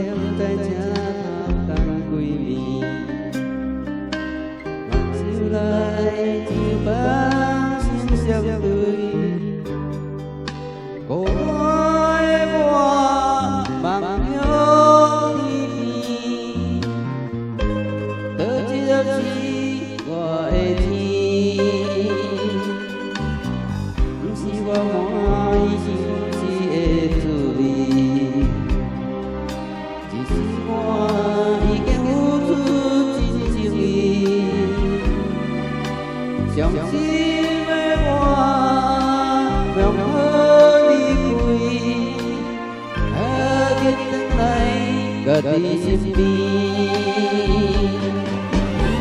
点在吃头等几暝，目睭内一半心相对，孤单的我梦游离别，一日是我的。相思为我永远的归，何必等你个的身边？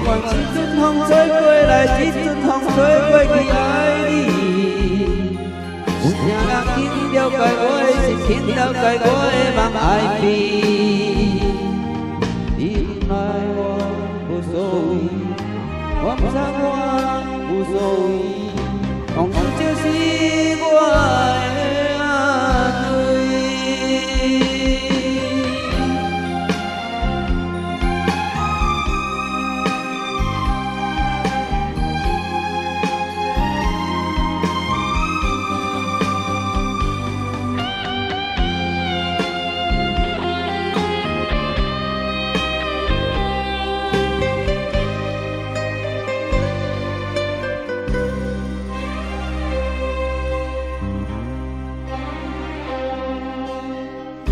望几阵风吹过来，几阵风吹过去爱你。有人听了解我的心，听了解我的梦爱你。feel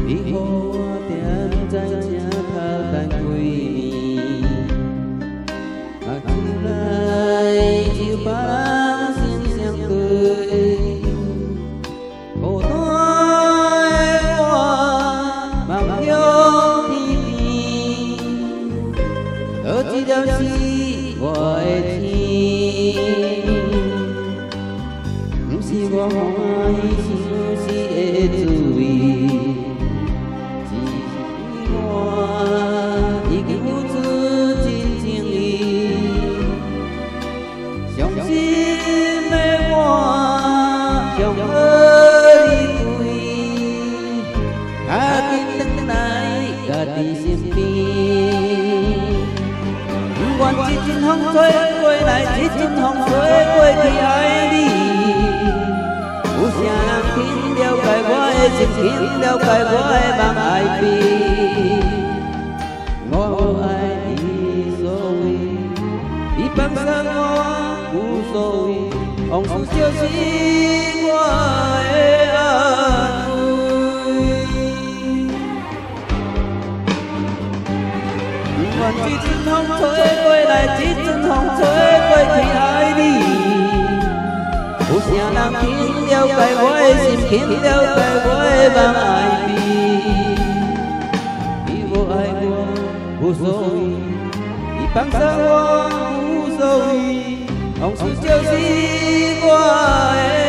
你予我踮在这头等几年，啊，进来就别人心相对，孤单的我梦向天边，可知了是我的天，不是我欢喜，đi xin đi quan chi chín hồng thuê quê lại chi chín hồng thuê quê thì ai đi u xiang kín đeo cài voi xin kín đeo cài voi bằng ai pi ngõ ai đi rồi đi bằng sang ngõ u rồi ông su chỉ chân hồng, thôi quay lại chỉ chân hồng, thôi quay thì ai đi? Bố nhà nàng kiếm đeo cài quay xin kiếm đeo cài quay bằng ai đi? Đi vô ai vô vô rồi đi bằng sao vô rồi ông sự chiều gì qua em.